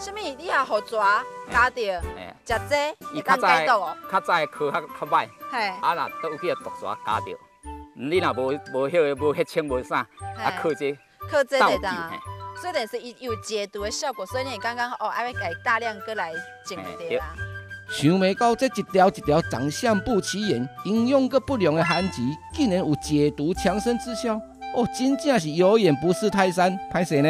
什么？你也好抓加到，食这伊会当解毒哦。较早的科较较歹，嘿，啊若倒去毒蛇咬着，你若无无迄个无迄清无啥，啊靠这靠这倒酒会当。所以等于是伊有解毒的效果，所以你刚刚哦，还要改大量过来整对啦。想袂到这一条一条长相不起眼、营养阁不良的番薯，竟然有解毒强身之效。哦，真正是有眼不识泰山，歹势呢。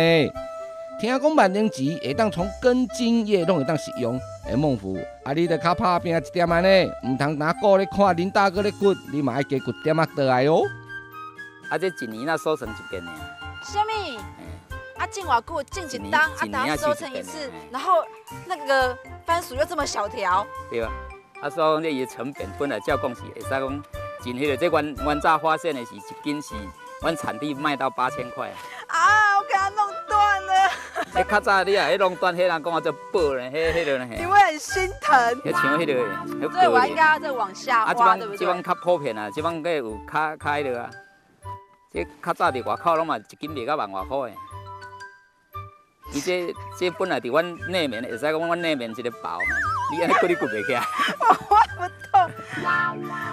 听讲万灵菊会当从根茎叶拢会当食用，诶，孟父，啊，你得较拍拼一点安尼，毋通拿顾咧看林大哥咧骨，你嘛爱加骨点啊倒来哦。啊这一年那收成一遍呢，什么？嘿，啊，种偌久，种一年一当，啊，等下收成一次，然后那个番薯又这么小条，对啊，啊所以讲你伊成本本来照讲是会使讲真迄个，这阮阮早发现的是一斤是阮产地卖到八千块。啊，迄较早你啊，迄弄断，迄人讲我做宝呢，迄迄落呢，你会很心疼。迄像迄个，迄所以我。应该要再往下挖，对不对？帮这帮较普遍啊，这帮计有较较迄落啊。这较早伫外口拢嘛一斤卖到万外块的。伊这这本来伫阮内面，会使讲阮内面一个包，你安尼骨你骨袂起来。我挖不动，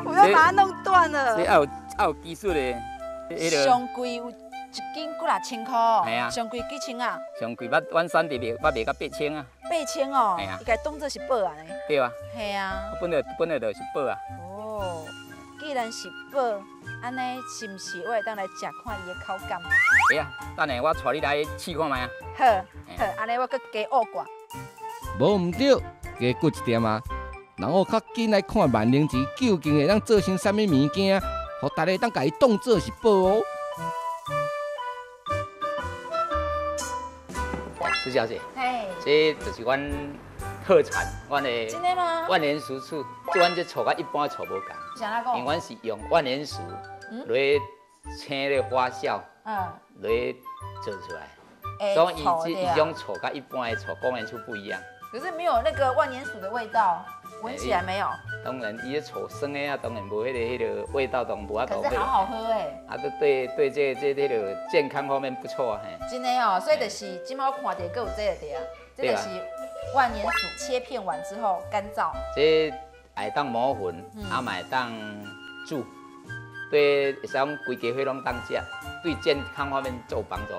我要把它弄断了所以。要有要有技术的，上贵有一斤几若千块系啊哦，上贵几千啊？上贵捌阮产地卖捌卖到八千啊，八千哦伊家当做是宝啊呢。对啊，系啊，本来本来就是宝啊。哦，既然是宝，安尼是毋是我会当来食看伊的口感？会啊，等下我带你来试看卖啊。好，好，安尼我搁加学挂。无毋对，加骨一点啊。然后较紧来看万灵菊究竟会当做成啥物物件，互大家当家伊当做是宝哦。施小姐，嘿，这就是阮特产，阮的真的吗？万年薯醋，即阮这醋甲一般的醋无共，想哪讲？因为阮是用万年薯嗯？来青的发酵嗯，来做出来，哎所以伊这一种醋甲一般的醋果然就不一样。可是没有那个万年薯的味道，闻起来没有，当然，伊的醋酸的啊，当然无迄个迄个味道，当然无法度可是好好喝哎，啊，都对对这这这个健康方面不错啊，嘿。真的哦。所以就是今麦我看到搁有这个的啊，这对啊。个是万年薯切片完之后干燥，这爱当磨粉，嗯。啊，嘛会当煮，对，会使讲规家伙拢当食，对健康方面做帮助。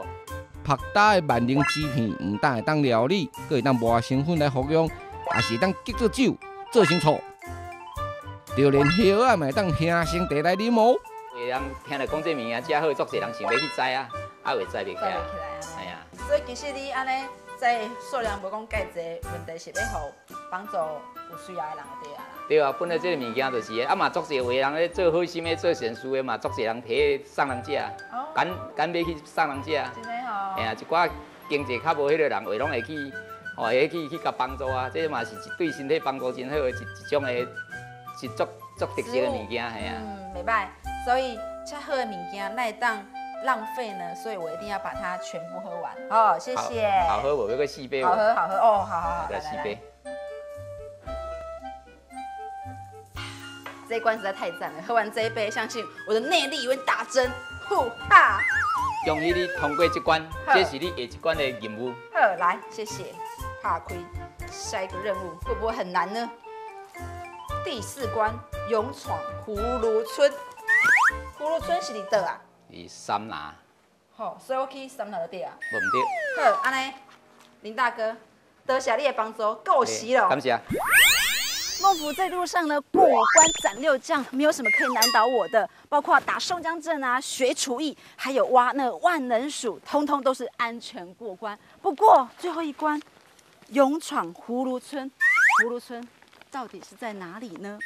拍打的万灵菊片，毋但会当料理，佫会当磨成粉来服用，也是会当结做酒，做成醋。就连叶仔嘛会当兄成茶来啉哦。有人听着讲这物件真好，足侪人想要去知啊，啊袂知袂起来。哎呀，所以其实你安尼在数量无讲介济，问题是要互帮助有需要的人就对啊啦。对啊，本来这个物件就是的，啊嘛足侪有人咧做好心的做善事的嘛，足侪人摕送人食，哦，敢敢要去送人食。真的吼。哎呀，一寡经济较无迄个人，话拢会去，哦，会去去甲帮助啊，这嘛是一对身体帮助真好的一一种的，是足足特色的物件，系啊。嗯，明白。所以吃好的物件那当浪费呢，所以我一定要把它全部喝完。哦，谢谢。好喝无？要个四杯？好喝，好喝哦，好好好，来来来。这一关实在太赞了，喝完这一杯，相信我的内力会大增。呼哈！恭喜你通过这关，好这是你下一关的任务。好，来，谢谢。怕亏，下一个任务会不会很难呢？第四关，勇闯葫芦村。葫芦村是伫倒啊？伫三拿，好，所以我去三楼的啊。无唔对。好，安尼，林大哥，多谢你的帮助，够席了。感谢。孟府在路上呢，过五关斩六将，没有什么可以难倒我的，包括打宋江阵啊、学厨艺，还有挖那万能鼠，通通都是安全过关。不过最后一关，勇闯葫芦村，葫芦村到底是在哪里呢？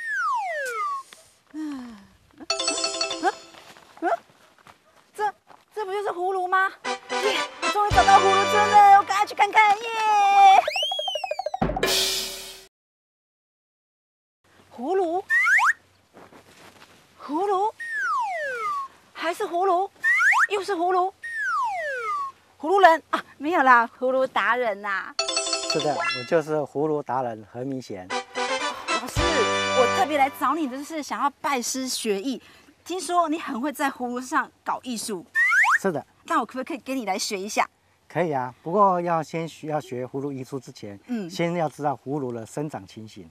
嗯，这这不就是葫芦吗？耶！我终于找到葫芦村了，我赶快去看看耶！葫芦，葫芦，还是葫芦，又是葫芦，葫芦人啊，没有啦，葫芦达人呐、是的，我就是葫芦达人何明贤。老师，我特别来找你，就是想要拜师学艺。听说你很会在葫芦上搞艺术，是的，那我可不可以跟你来学一下？可以啊，不过要先需要学葫芦艺术之前，嗯先要知道葫芦的生长情形。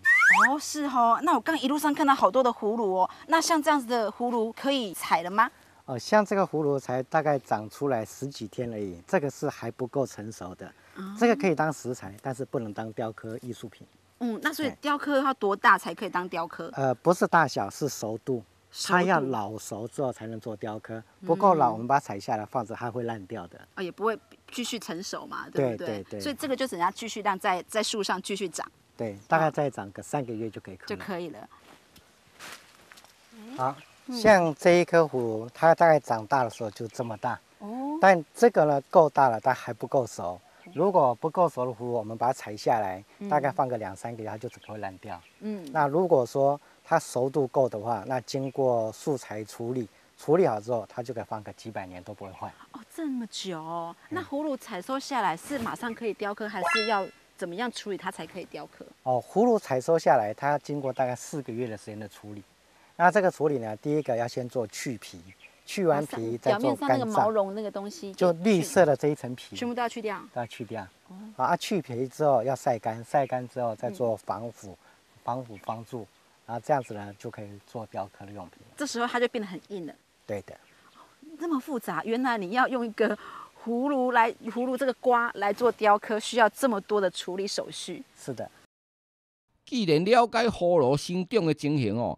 哦，是哦。那我刚一路上看到好多的葫芦哦，那像这样子的葫芦可以采了吗？哦，像这个葫芦才大概长出来十几天而已，这个是还不够成熟的，这个可以当食材，但是不能当雕刻艺术品。嗯，那所以雕刻要多大才可以当雕刻？呃，不是大小，是熟度。熟它要老熟之后才能做雕刻，不够老，我们把它采下来放着，它会烂掉的。哦，也不会继续成熟嘛，对不对？对对对所以这个就等它继续让在在树上继续长对，大概再长个三个月就可以。就可以了。好，像这一颗葫芦，它大概长大的时候就这么大，哦，但这个呢够大了，但还不够熟。如果不够熟的葫芦，我们把它采下来，大概放个两三个月，它就整个会烂掉。嗯，那如果说它熟度够的话，那经过素材处理，处理好之后，它就可以放个几百年都不会坏。哦，这么久那葫芦采收下来是马上可以雕刻，还是要怎么样处理它才可以雕刻？哦，葫芦采收下来，它要经过大概四个月的时间的处理。那这个处理呢，第一个要先做去皮，去完皮再表做干面上那个毛燥，绒那个东西就绿色的这一层皮全部都要去掉。都要去掉。啊，去皮之后要晒干，晒干之后再嗯做防腐，防腐防蛀，然后这样子呢就可以做雕刻的用品。这时候它就变得很硬了。对的，这么复杂，原来你要用一个葫芦来葫芦这个瓜来做雕刻，需要这么多的处理手续。是的。既然了解葫芦生长的情形哦，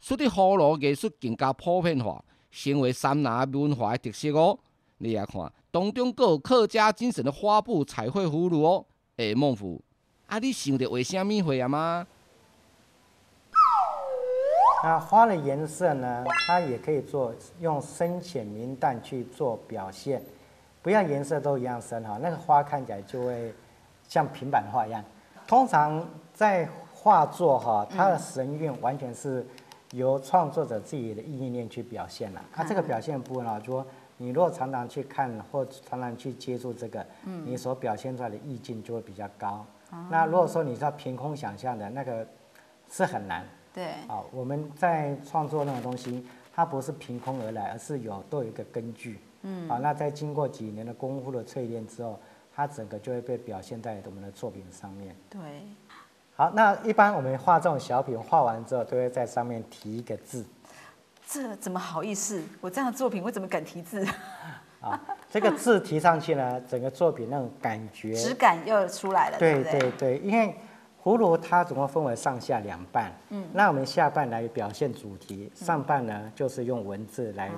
使得葫芦艺术更加普遍化，成为三南文化的特色哦。你也看，当中还有客家精神的花布彩绘葫芦哦。诶，孟虎，啊，你想着为虾米会啊吗？那花的颜色呢，它也可以做用深浅明淡去做表现，不要颜色都一样深哈，那个花看起来就会像平板画一样。通常在画作哈，它的神韵完全是由创作者自己的意念去表现了。它、这个表现部分啊，就说你如果常常去看或常常去接触这个，你所表现出来的意境就会比较高。那如果说你是要凭空想象的那个，是很难。对，啊，我们在创作那种东西，它不是凭空而来，而是有都有一个根据。嗯，啊，那在经过几年的功夫的淬炼之后，它整个就会被表现在我们的作品上面。对，好，那一般我们画这种小品，画完之后都会在上面提一个字这怎么好意思？我这样的作品，我怎么敢提字？啊，这个字提上去呢，整个作品那种感觉，质感又出来了，对不对？对对，因为葫芦它总共分为上下两半，嗯，那我们下半来表现主题，上半呢就是用文字来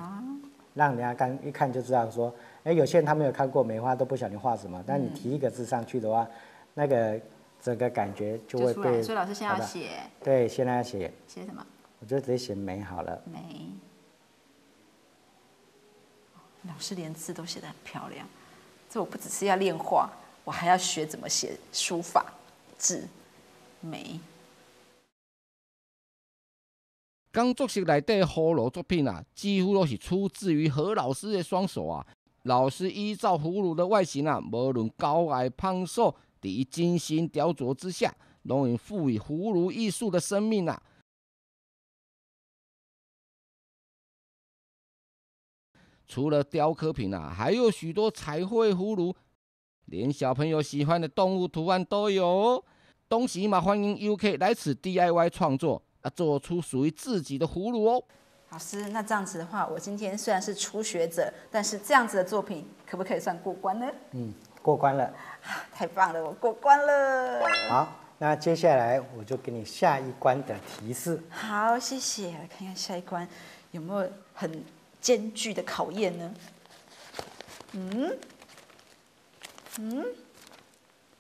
让人家看一看就知道说，哎，有些人他没有看过梅花都不晓得你画什么，但你提一个字上去的话，那个整个感觉就会就出来。被所以老师现在好的要写对，现在要写，写什么？我就直接写美好了。美。老师连字都写得很漂亮，这我不只是要练画，我还要学怎么写书法字。美，工作室内底的葫芦作品啊，几乎都是出自于何老师的双手啊。老师依照葫芦的外形啊，无论高矮胖瘦，伫伊精心雕琢之下，拢有赋予葫芦艺术的生命啊。除了雕刻品啊，还有许多彩绘葫芦，连小朋友喜欢的动物图案都有哦。东西嘛，欢迎 UK 来此 DIY 创作啊，做出属于自己的葫芦哦。老师，那这样子的话，我今天虽然是初学者，但是这样子的作品可不可以算过关呢？嗯，过关了。太棒了，我过关了。好，那接下来我就给你下一关的提示。好，谢谢。来看看下一关有没有很艰巨的考验呢？嗯嗯，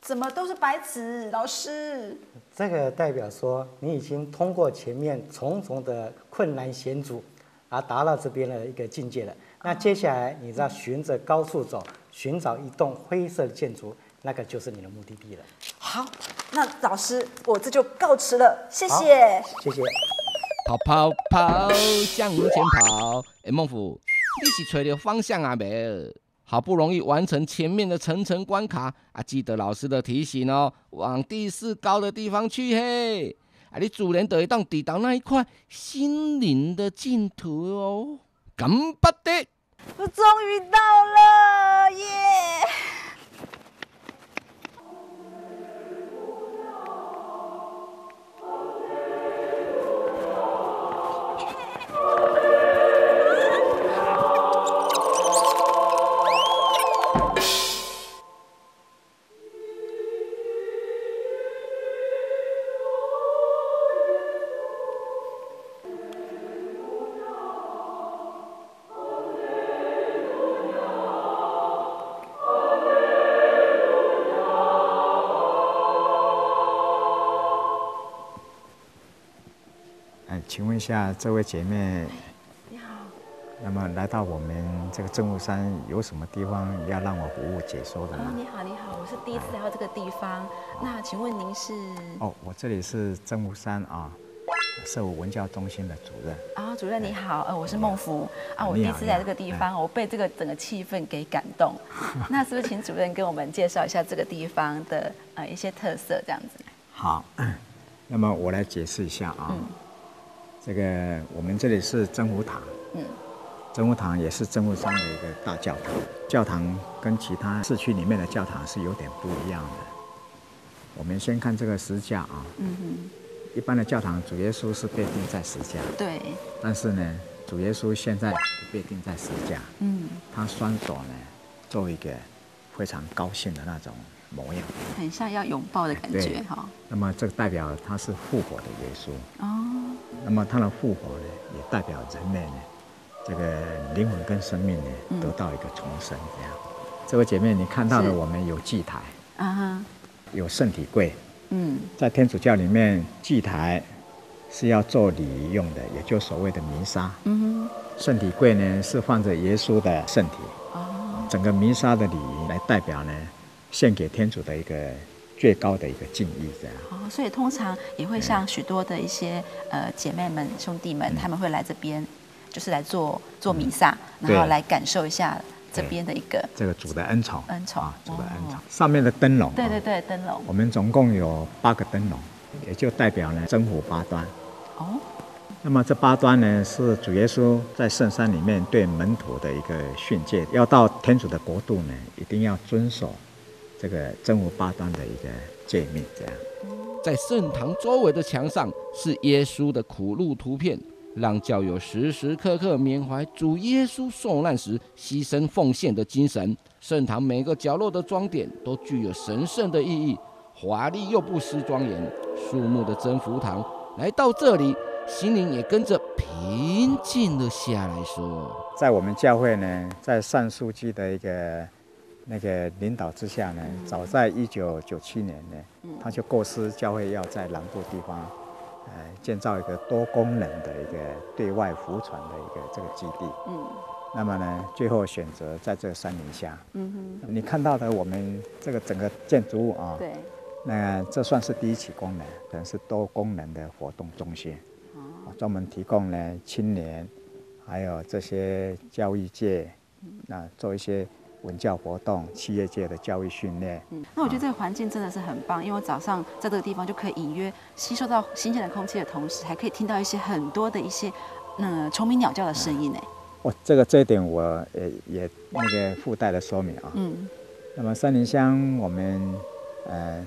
怎么都是白纸？老师，这个代表说你已经通过前面重重的困难险阻，而达到这边的一个境界了。那接下来你只要循着高速走，寻找一栋灰色的建筑，那个就是你的目的地了。好，那老师，我这就告辞了，谢好谢。谢谢。跑跑跑，向前跑。哎，孟府，你是找到方向啊没？好不容易完成前面的层层关卡啊，记得老师的提醒哦，往第四高的地方去嘿。啊，你主人得当抵达那一块心灵的净土哦。干巴的，我终于到了，下这位姐妹，你好，那么来到我们这个正雾山，有什么地方要让我服务解说的哦，吗？你好，你好，我是第一次来到这个地方。那请问您是？哦，我这里是正雾山啊，社务文教中心的主任。啊，主任你好，呃，我是孟福啊，我第一次来这个地方，我被这个整个气氛给感动。那是不是请主任跟我们介绍一下这个地方的呃一些特色，这样子？好，那么我来解释一下啊，这个我们这里是真武塔，嗯，真武堂也是真武山的一个大教堂，教堂跟其他市区里面的教堂是有点不一样的。我们先看这个石架啊，嗯一般的教堂主耶稣是被钉在石架，哼，对，但是呢，主耶稣现在不被钉在石架，嗯，他双手呢做一个非常高兴的那种模样。很像要拥抱的感觉对。哈。那么这个代表他是复活的耶稣，哦，那么他的复活呢，也代表人类呢，这个灵魂跟生命呢嗯。得到一个重生。这样，这位姐妹，你看到了我们有祭台，啊哈，有圣体柜，嗯，在天主教里面，祭台是要做礼仪用的，也就所谓的弥撒。嗯圣体柜呢是放着耶稣的圣体，哦，整个弥撒的礼仪来代表呢，献给天主的一个最高的一个敬意，这样。哦，所以通常也会像许多的一些呃姐妹们、兄弟们，他们会来这边，就是来做做弥撒，然后对来感受一下这边的一个，这个主的恩宠，恩宠。啊，主的恩宠。哦。上面的灯笼，啊。对对，对，灯笼，我们总共有八个灯笼，也就代表呢真火八端。哦，那么这八端呢，是主耶稣在圣山里面对门徒的一个训诫，要到天主的国度呢，一定要遵守这个真无八端的一个界面，这样。在圣堂周围的墙上是耶稣的苦路图片，让教友时时刻刻缅怀主耶稣受难时牺牲奉献的精神。圣堂每个角落的装点都具有神圣的意义，华丽又不失庄严。肃穆的真福堂来到这里，心灵也跟着平静了下来。说。在我们教会呢，在上书记的一个那个领导之下呢，早在一九九七年呢，他就构思教会要在南部地方，呃，建造一个多功能的一个对外服传的一个这个基地。嗯。那么呢，最后选择在这个山林下。嗯你看到的我们这个整个建筑物啊，，对，那这算是第一起功能，可能是多功能的活动中心，啊，专门提供呢青年，还有这些教育界，那做一些文教活动、企业界的教育训练。嗯，那我觉得这个环境真的是很棒，因为我早上在这个地方就可以隐约吸收到新鲜的空气的同时，还可以听到一些很多的一些嗯虫鸣鸟叫的声音呢。哦，这个这一点我也也那个附带的说明啊。嗯那么三林乡我们呃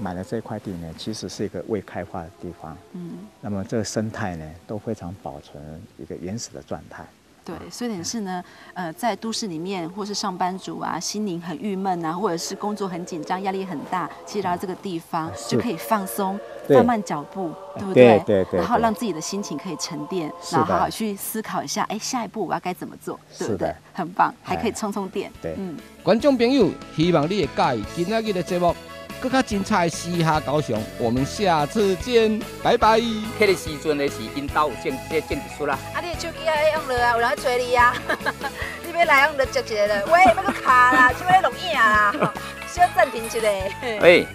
买了这块地呢，其实是一个未开发的地方。嗯，那么这个生态呢，都非常保存一个原始的状态。对，所以点是呢，呃，在都市里面，或是上班族啊，心灵很郁闷啊，或者是工作很紧张、压力很大，其实来到这个地方就可以放松，对放慢脚步，对不对对对？然后对。让自己的心情可以沉淀，然后好好去思考一下，哎，下一步我要该怎么做，对不对？很棒，还可以哎充充电。对。嗯，观众朋友，希望你也介意今仔日的节目，更加精彩嘻哈高雄。我们下次见，拜拜。迄个时阵的是因兜有种这种技术啦。啊，你的手机啊用落啊，有人在找你啊，你要来用就接一个了，喂，要个卡啦，就要录影啦。小暂停一下。喂。